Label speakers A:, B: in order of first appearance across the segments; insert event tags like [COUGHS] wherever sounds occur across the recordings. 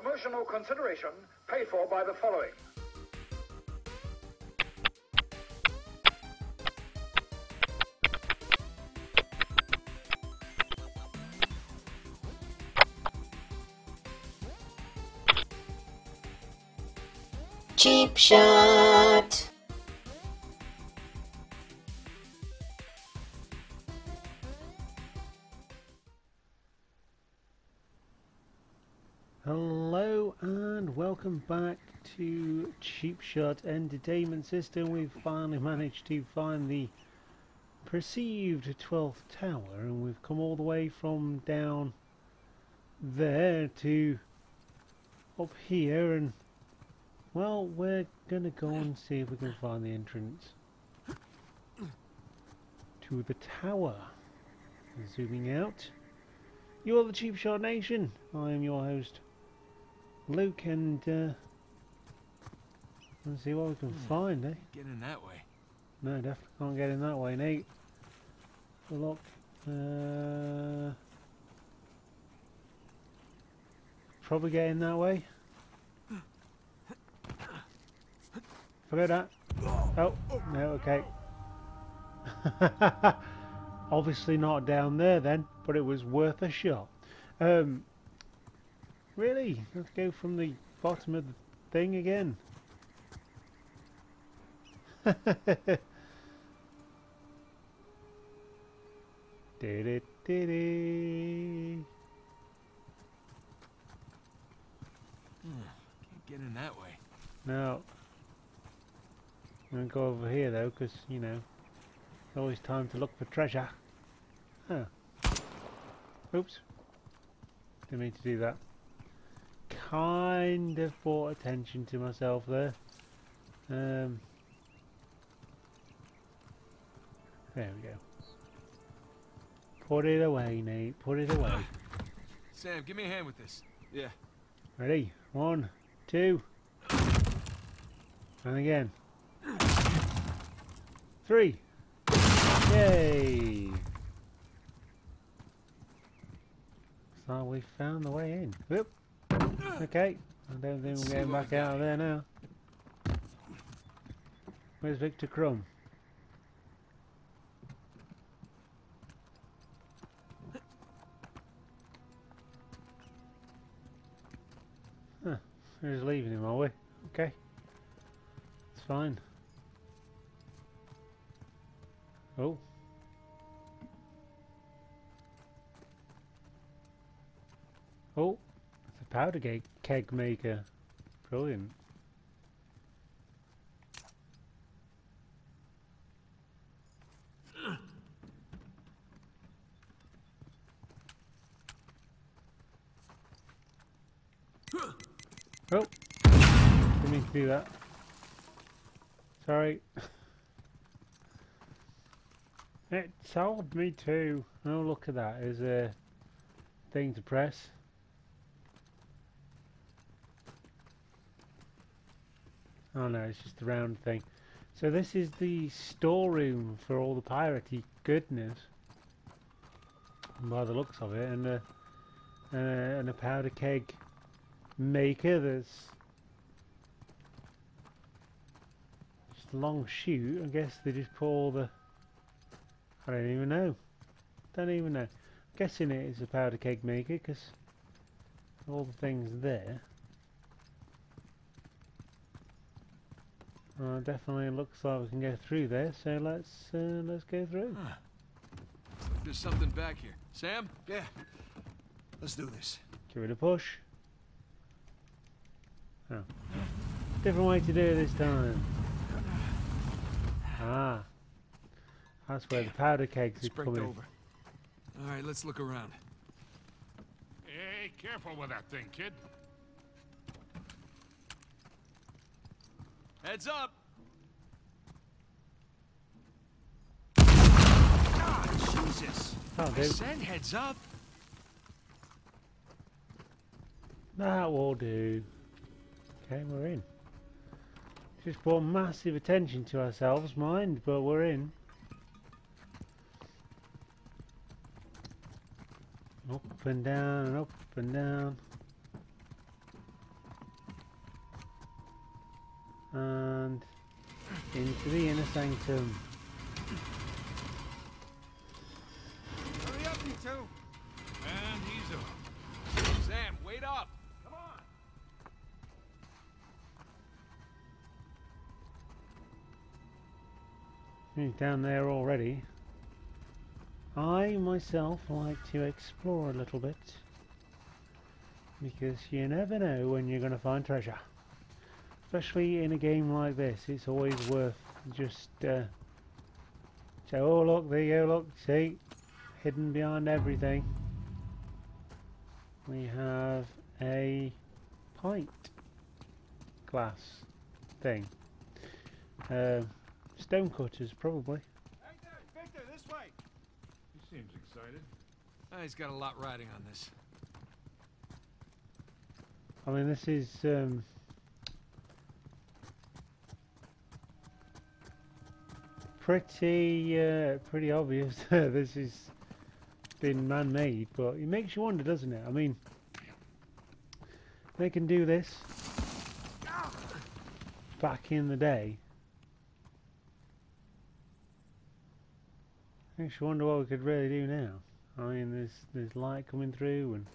A: Promotional consideration paid for by the following.
B: Cheap shot.
C: To Cheap Shot Entertainment System. We've finally managed to find the perceived 12th tower and we've come all the way from down there to up here and well we're gonna go and see if we can find the entrance to the tower. Zooming out. You're the Cheap Shot Nation. I am your host Luke and uh, let's see what we can
D: Hmm.
C: find, eh?
D: Get in that way.
C: No, definitely can't get in that way, Nate. Look, uh, probably get in that way. Forget that. Oh, no, okay. [LAUGHS] Obviously not down there then, but it was worth a shot. Um, really? Let's go from the bottom of the thing again. Dee-dee-dee-dee.
D: Can't get in that way.
C: Now, I'm going to go over here though, because, you know, it's always time to look for treasure. Huh. Oops. Didn't mean to do that. Kind of brought attention to myself there. Um, there we go. Put it away, Nate. Put it away.
D: Sam, give me a hand with this. Yeah.
C: Ready? One, two, and again. Three. Yay! So we found the way in. Whoop. Okay. I don't think
D: Let's
C: we're getting back out of there now. Where's Victor Crumb? We're just leaving him, are we? Okay. It's fine. Oh. Oh. It's a powder keg maker. Brilliant. Oh. Didn't mean to do that. Sorry. It told me to. Oh, look at that. There's a thing to press. Oh no, it's just a round thing. So this is the storeroom for all the piratey goodness. By the looks of it, and a, uh, and a powder keg maker that's just a long chute. I guess they just put all the. I don't even know. Don't even know. guessing it is a powder keg maker because all the things there. Uh, definitely looks like we can go through there, so let's uh, let's go through.
D: Huh. There's something back here. Sam?
E: Yeah. Let's do this.
C: Give it a push. Oh. Different way to do it this time. Ah. That's where the powder kegs
D: It's
C: are coming.
D: over. All right, let's look around.
F: Hey, careful with that thing, kid.
D: Heads up!
E: Ah, Jesus.
C: Oh,
D: I
C: dude.
D: said heads up.
C: That will do. Okay, we're in. Just brought massive attention to ourselves, mind, but we're in. Up and down and up and down. And into the inner sanctum.
G: He's
C: down there already. I myself like to explore a little bit. Because you never know when you're going to find treasure. Especially in a game like this, it's always worth just uh, oh look, there you go, look, see, hidden behind everything. We have a pint glass thing. Uh, stone cutters, probably.
D: Victor, Victor, this way.
G: He seems excited.
H: Ah, he's got a lot riding on this.
C: I mean, this is um, pretty uh, pretty obvious. [LAUGHS] this has been man-made, but it makes you wonder, doesn't it? I mean, they can do this back in the day. Makes you wonder what we could really do now. I mean, there's there's light coming through and.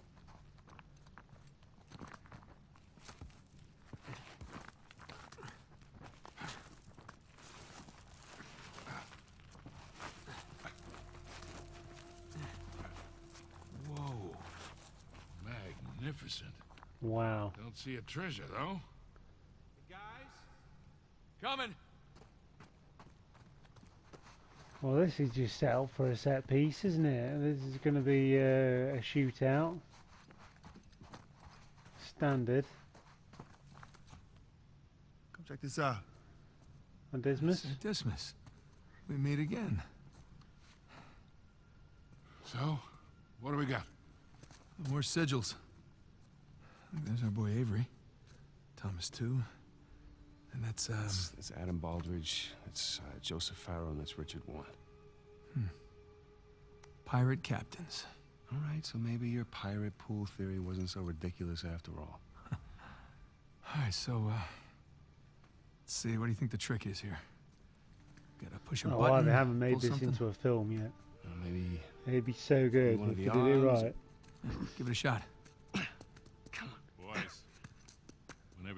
G: Whoa. Magnificent.
C: Wow.
G: Don't see a treasure, though.
D: Guys,
H: Coming!
C: Well, this is just set up for a set piece, isn't it? This is going to be uh, a shootout. Standard.
D: come check this out.
C: And Dismas.
D: Dismas. We meet again.
G: So, what do we got?
D: More sigils. There's our boy Avery. Thomas Tew. And that's um
I: That's, that's Adam Baldridge. That's uh, Joseph Farrow, and that's Richard Warren.
D: pirate captains.
I: All right, so maybe your pirate pool theory wasn't so ridiculous after all. [LAUGHS]
D: All right, so uh, let's see. What do you think the trick is here? Gotta push a
C: Oh,
D: button.
C: wow, they haven't made this
D: something?
C: into a film yet.
I: Uh, maybe
C: It'd be so good if
I: of
C: you
I: the
C: did it right. [LAUGHS]
D: Give it a shot.
G: Boys,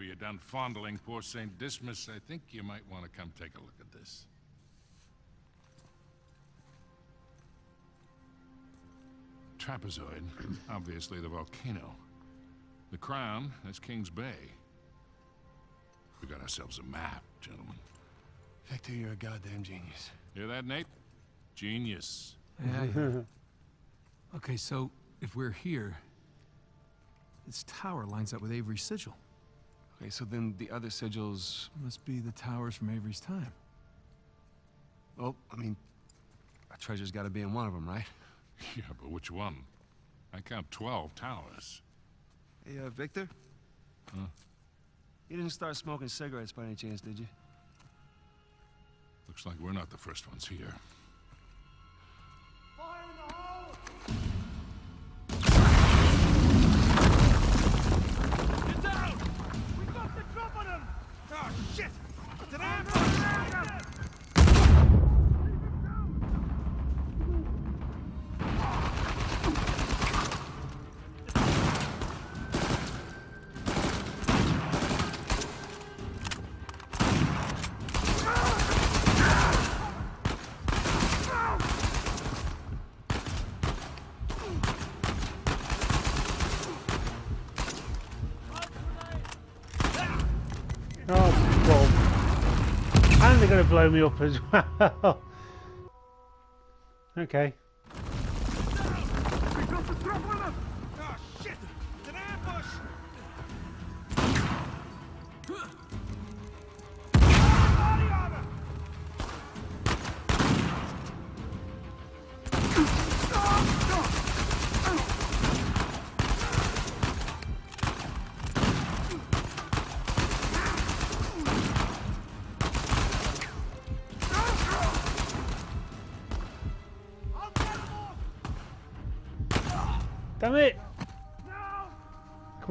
G: whenever you're done fondling poor St. Dismas, I think you might want to come take a look at this. Trapezoid, [CLEARS THROAT] obviously the volcano. The crown, that's King's Bay. We got ourselves a map, gentlemen.
I: Victor, you're a goddamn genius.
G: Hear that, Nate? Genius.
D: Yeah. yeah. [LAUGHS] okay, so if we're here, this tower lines up with Avery's sigil.
I: Okay, so then the other sigils.
D: Must be the towers from Avery's time.
I: Well, I mean, a treasure's got to be in one of them, right? [LAUGHS]
G: Yeah, but which one? I count 12 towers.
I: Hey, uh, Victor.
G: Huh?
I: You didn't start smoking cigarettes by any chance, did you?
G: Looks like we're not the first ones here.
D: Oh, shit! Did I
C: they're going to blow me up as [LAUGHS] well. okay.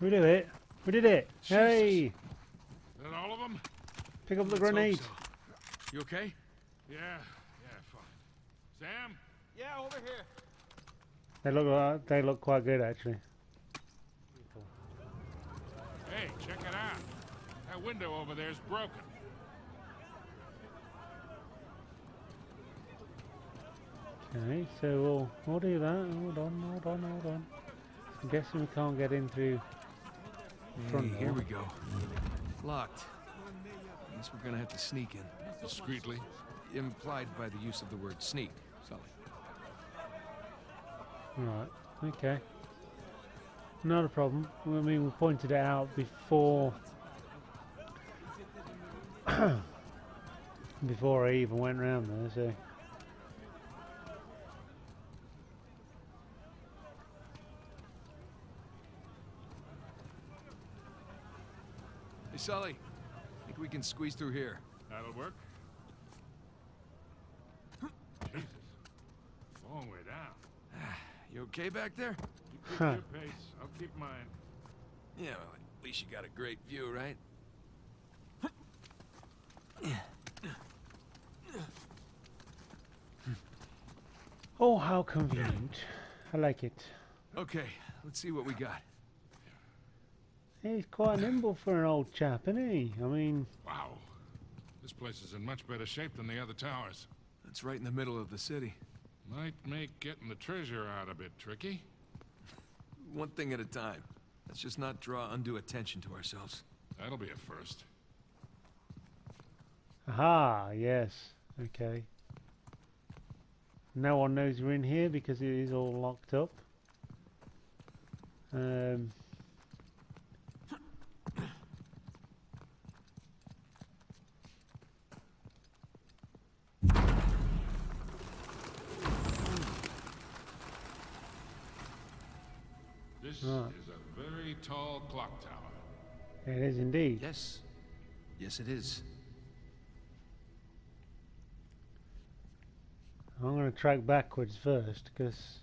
C: We did it. We did it. Hey,
F: Is all of them?
C: pick up the
D: Let's
C: grenade.
D: so. You okay?
F: Yeah, yeah, fine. Sam?
D: Yeah, over here.
C: They look uh, they look quite good actually.
F: Hey, check it out. That window over there's broken.
C: Okay, so we'll we'll do that. Hold on, hold on, hold on. I'm guessing we can't get in through. Front
D: Hey, here we go. Locked. Guess we're gonna have to sneak in.
F: Discreetly.
D: Implied by the use of the word sneak, Sully.
C: Right. Okay. Not a problem. I mean, we pointed it out before. [COUGHS] before I even went round there, so.
D: Hey, Sully. Think we can squeeze through here?
F: That'll work. Jesus. Long way down. [SIGHS]
D: You okay back there?
F: You keep
C: Huh.
F: your pace. I'll keep mine.
D: Yeah, well, at least you got a great view, right?
C: Oh, how convenient. I like it.
D: Okay, let's see what we got.
C: He's quite nimble for an old chap, isn't he? I mean,
F: Wow. This place is in much better shape than the other towers.
D: That's right in the middle of the city.
F: Might make getting the treasure out a bit tricky.
D: One thing at a time. Let's just not draw undue attention to ourselves.
F: That'll be a first.
C: aha, yes. Okay. No one knows we're in here because it is all locked up. Um,
F: This
C: Right.
F: is a very tall clock tower.
C: it is indeed.
D: Yes. Yes, it is.
C: I'm going to track backwards first because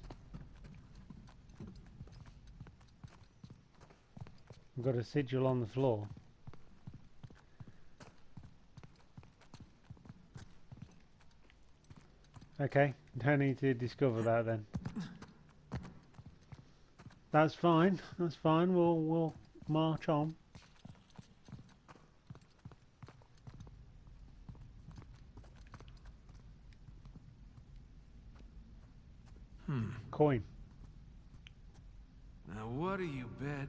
C: I've got a sigil on the floor. Okay, don't need to discover that then. That's fine. That's fine. We'll we'll march on.
D: Hmm.
C: Coin.
D: Now, what do you bet?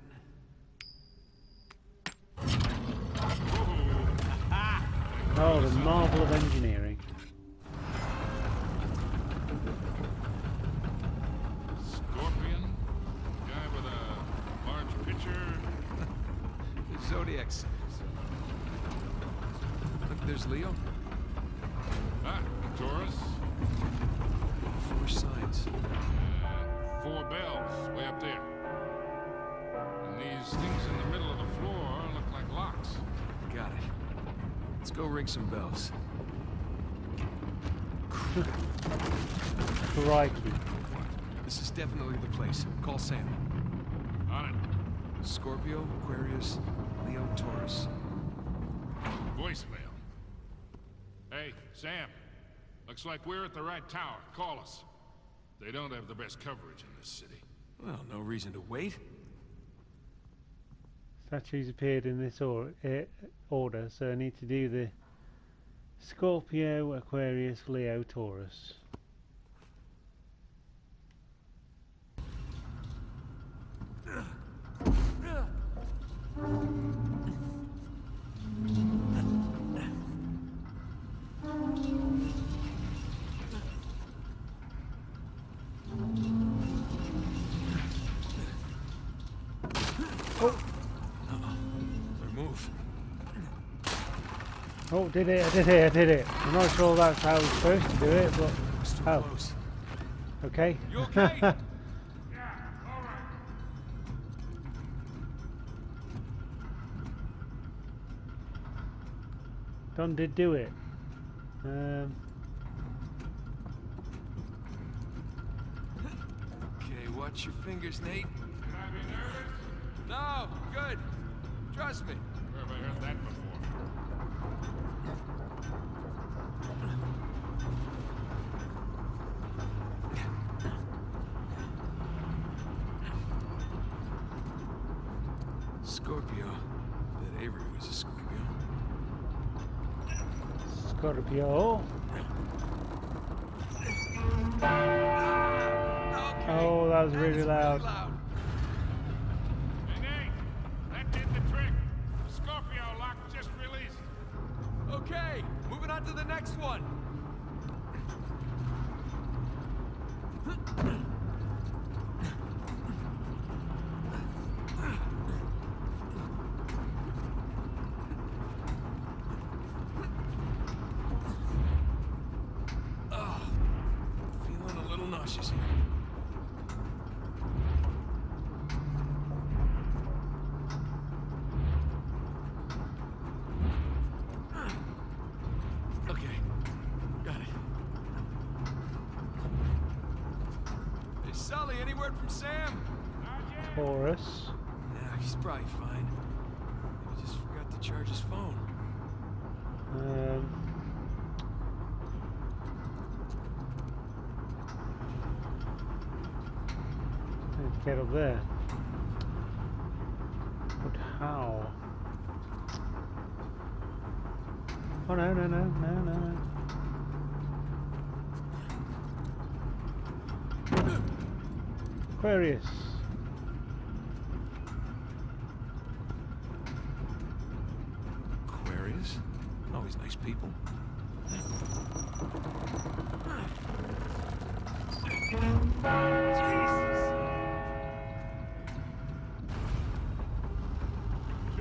C: Oh, the marvel of engineering.
D: Go ring some bells. [LAUGHS]
C: Crikey.
D: This is definitely the place. Call Sam.
F: On it.
D: Scorpio, Aquarius, Leo, Taurus.
F: Voicemail. Hey, Sam. Looks like we're at the right tower. Call us. They don't have the best coverage in this city.
D: Well, no reason to wait.
C: Statues appeared in this or eh, order, so I need to do the Scorpio, Aquarius, Leo, Taurus. Oh, did it, I did it, I did it. I'm not sure that's how I was supposed to do it, but
D: It's
C: Oh.
D: close.
C: okay.
D: You okay? [LAUGHS]
C: Don did do it. Um,
D: okay, watch your fingers, Nate. No, good. Trust me.
F: Where have I heard that before?
D: Scorpio. Bet Avery was a Scorpio.
C: Scorpio.
D: Okay.
C: Oh, that was
D: that
C: really
D: is
C: loud.
F: Hey, Nate! That did the trick. The Scorpio lock just released.
D: Okay, moving on to the next one. Oh, feeling a little nauseous here. Okay, got it. Hey, Sully, any word from Sam?
C: Taurus.
D: Yeah, he's probably fine. He just forgot to charge his phone.
C: Um, get up there. But how? Oh no no no no no no. Aquarius?
D: Always nice people.
F: Two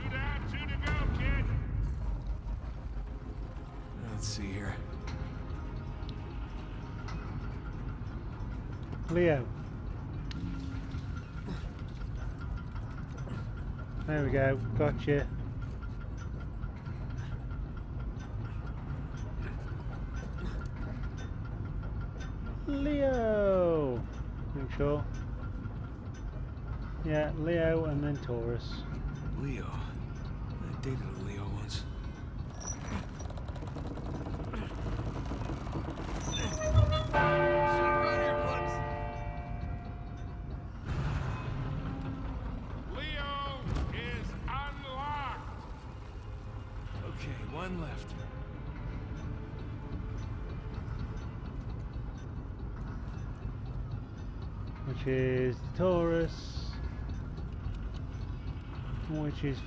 F: down, two to go, kid.
D: Let's see here.
C: Leo. There we go, Got gotcha. Leo! Make sure. Yeah, Leo and then Taurus.
D: Leo. Dated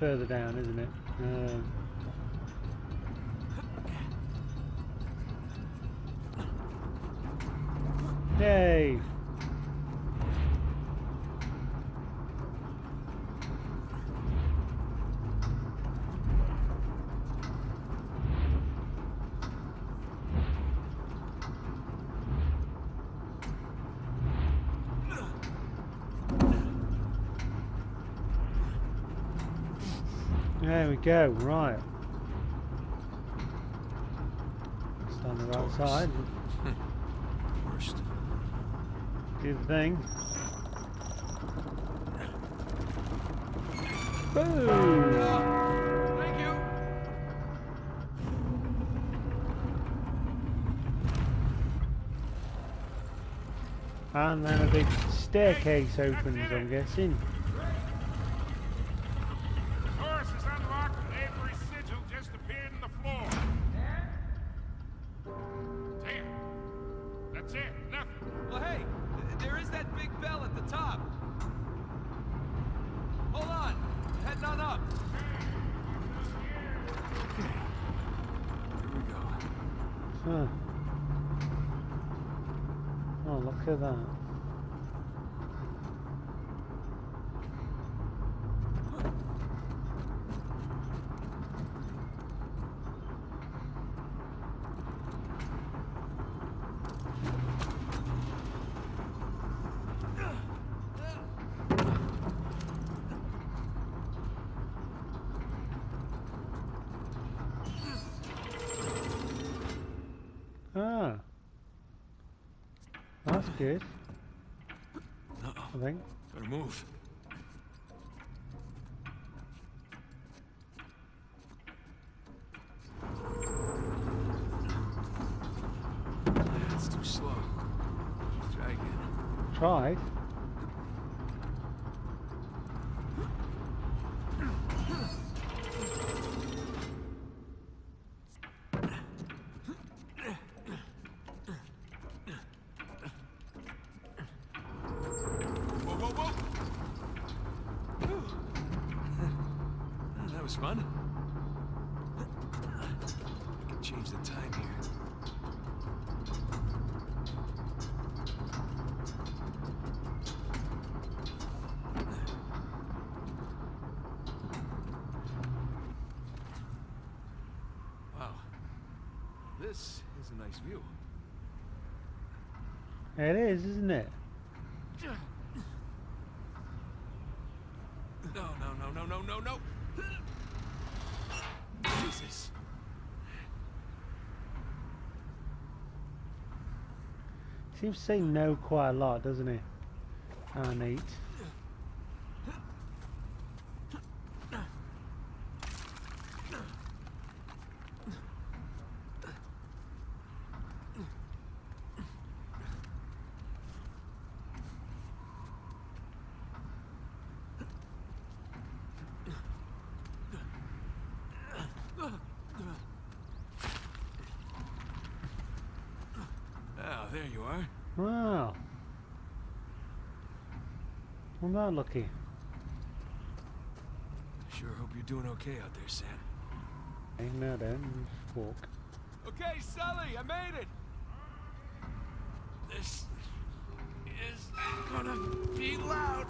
C: further down, isn't it? Um, yay! There we go, right. On the right side. [LAUGHS]
D: Worst.
C: The thing. Boom!
D: Thank you.
C: And then a big staircase opens, I'm guessing.
D: At.
C: Ah. That's good,
D: Uh-oh.
C: I think.
D: Better move. That's too slow. Try again.
C: Tried.
D: Whoa, whoa, whoa! Whew. That was fun. I can change the time here. Wow. This is a nice view.
C: It is, isn't it?
D: No, no, no, no, no, no, no! Jesus!
C: Seems to say no quite a lot, doesn't it? And eight.
D: Oh, there you are.
C: Wow. I'm not lucky.
D: Sure hope you're doing okay out there, Sam.
C: Okay, now then, just walk.
D: Okay, Sully, I made it! This is gonna be loud.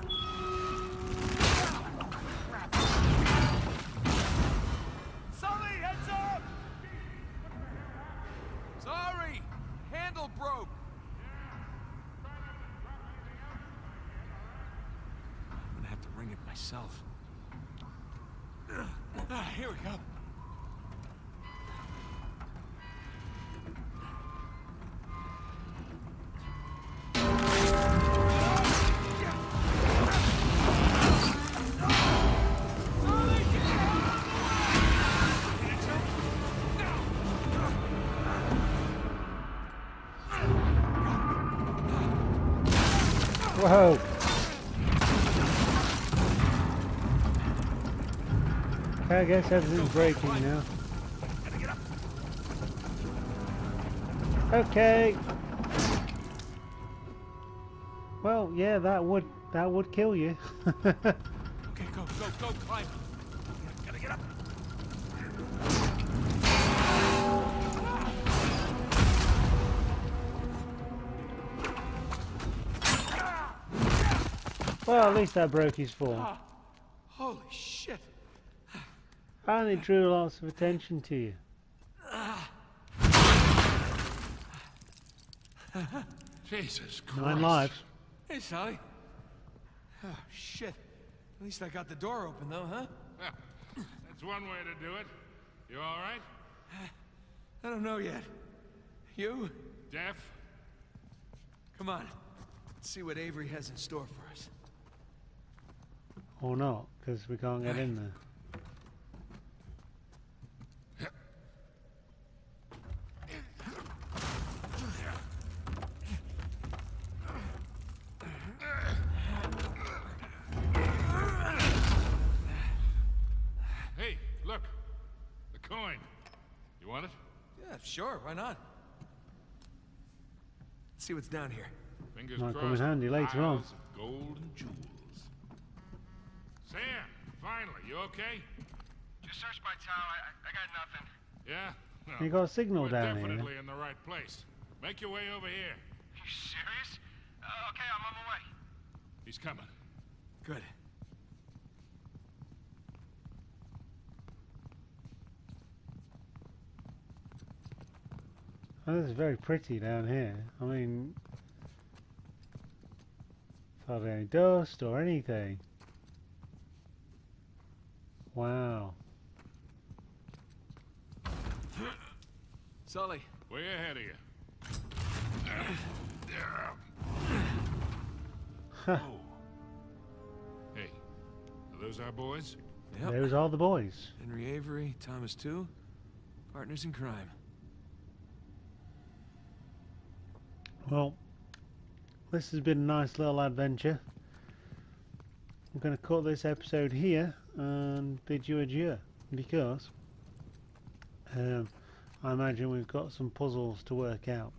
D: Sully, heads up! Sorry, handle broke. Myself. Ah, here we go.
C: Whoa! I guess everything's breaking now. Okay. Well, yeah, that would that would kill you.
D: Okay, go, go, go, climb. Gotta get up.
C: well, at least that broke his fall.
D: Ah, holy shit.
C: And it drew lots of attention to you.
F: Jesus Christ.
C: Nine lives.
D: Hey, Sally. Oh, shit. At least I got the door open, though, huh?
F: Well, that's one way to do it. You all right?
D: I don't know yet. You?
F: Deaf?
D: Come on. Let's see what Avery has in store for us.
C: Or not, because we can't get in there.
D: Sure, why not? Let's see what's down here.
F: Fingers
C: Might come in
F: crossed.
C: handy later on.
F: Gold and jewels. Sam, finally, you okay?
I: Just search my tower. I, I got nothing.
F: Yeah? Well,
C: You got a signal
F: we're
C: down here.
F: definitely in the right place. Make your way over here.
I: Are You serious? Uh, okay, I'm on my way.
F: He's coming.
D: Good.
C: Oh, this is very pretty down here. I mean, not any dust or anything. Wow. [GASPS]
D: Sully,
F: Way ahead of you. Oh. Hey, are those our boys?
D: Yep.
C: There's all the boys.
D: Henry Avery, Thomas Tew. Partners in crime.
C: Well, this has been a nice little adventure. I'm going to cut this episode here and bid you adieu because um, I imagine we've got some puzzles to work out.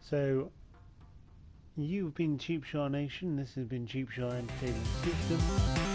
C: So, you've been Cheap Nation. This has been Cheap Shot Entertainment System.